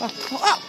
Oh, oh.